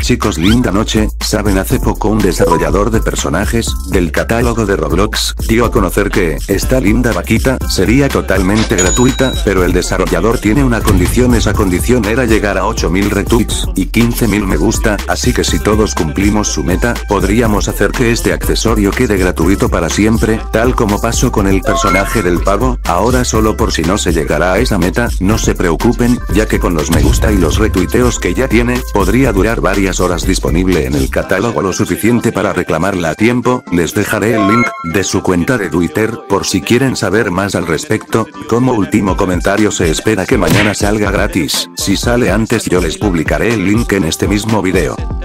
Chicos linda noche, saben hace poco un desarrollador de personajes, del catálogo de Roblox, dio a conocer que, esta linda vaquita, sería totalmente gratuita, pero el desarrollador tiene una condición esa condición era llegar a 8000 retweets, y 15000 me gusta, así que si todos cumplimos su meta, podríamos hacer que este accesorio quede gratuito para siempre, tal como pasó con el personaje del pavo, ahora solo por si no se llegará a esa meta, no se preocupen, ya que con los me gusta y los retuiteos que ya tiene, podría durar horas disponible en el catálogo lo suficiente para reclamarla a tiempo, les dejaré el link, de su cuenta de Twitter, por si quieren saber más al respecto, como último comentario se espera que mañana salga gratis, si sale antes yo les publicaré el link en este mismo video.